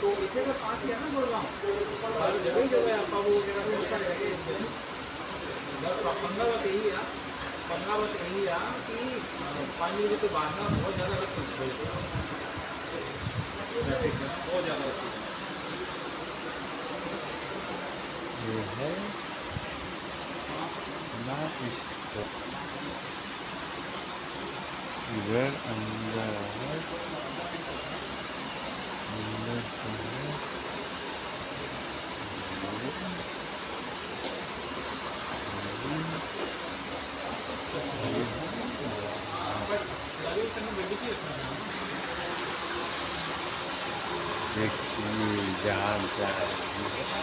तो इतने का पास किया ना गुड़गांव हर जगह जगह आपका वो वगैरह पंद्रह का कही है। पंगा बात यही है कि पाँच बजे के बाद ना बहुत ज़्यादा बहुत ज़्यादा ये है नॉर्थ ईस्ट से इधर अंदर अंदर से है देखिए जहाँ जा रही है।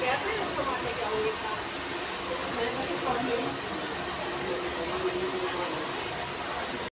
तो गया था? उसको मारने जाऊँगी